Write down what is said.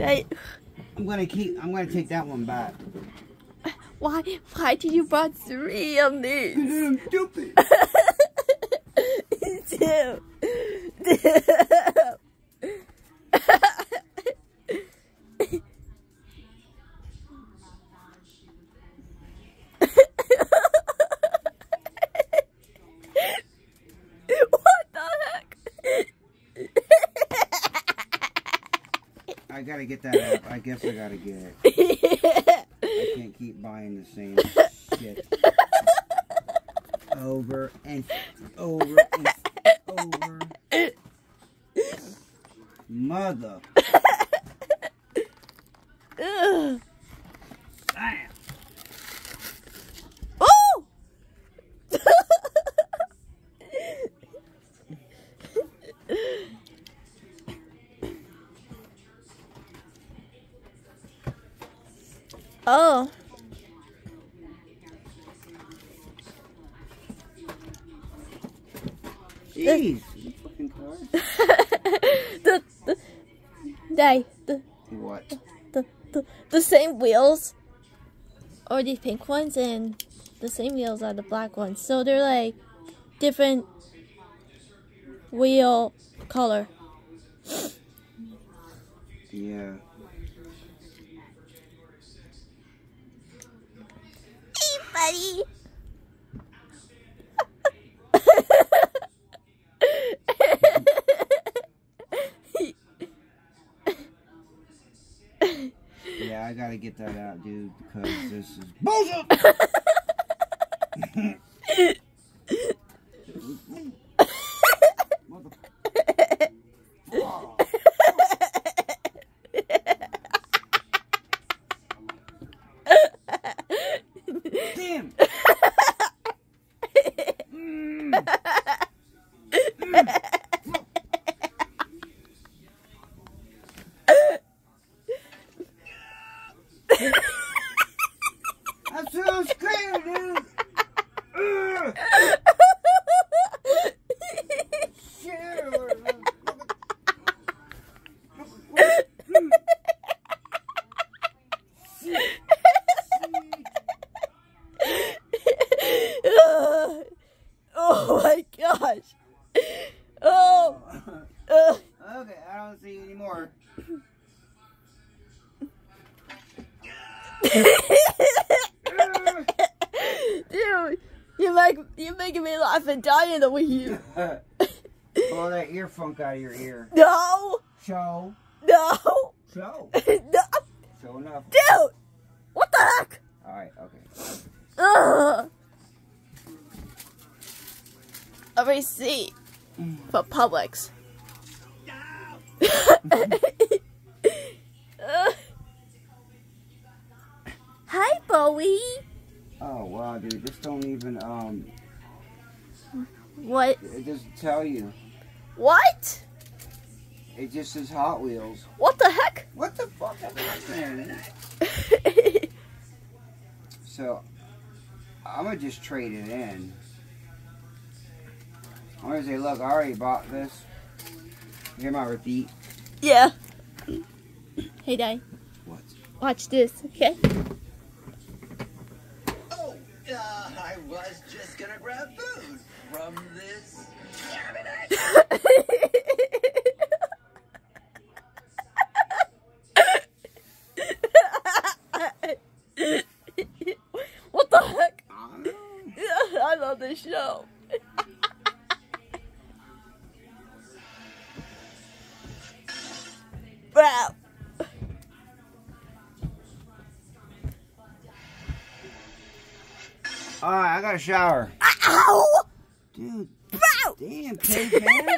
Hey, I'm gonna keep. I'm gonna take that one back. why? Why did you brought three of these? I'm stupid. Two. I gotta get that app. I guess I gotta get it. I can't keep buying the same shit over and over and over. Mother. Oh. Jeez. you fucking car. the, the, they, the, What? the, the, the same wheels are the pink ones and the same wheels are the black ones. So they're like different wheel color. Yeah. Hey, buddy. Yeah, I gotta get that out, dude, because this is bullshit. Mother- Oh. Damn. Mm. That's what I'm screaming, dude. Ugh. Shit. oh my gosh. Oh. Uh, Okay, I don't see you anymore. Dude, you make you making me laugh and die dying over here. Blow that ear funk out of your ear. No, Show. no, Show. no, Show enough. dude. What the heck? Alright, okay. Ugh. A receipt mm. for Publix. Ugh. Bowie. Oh wow, dude, this don't even um What? it doesn't tell you. What? It just says Hot Wheels. What the heck? What the fuck? So I'm gonna just trade it in. I'm gonna say, look, I already bought this. Hear my repeat. yeah. Hey, Dad. What? Watch this, okay? Uh, I was just gonna grab food from this cabinet. what the heck? I. I love this show. Wow. Alright, I got a shower. Ow! Dude, Wow! damn, pig man.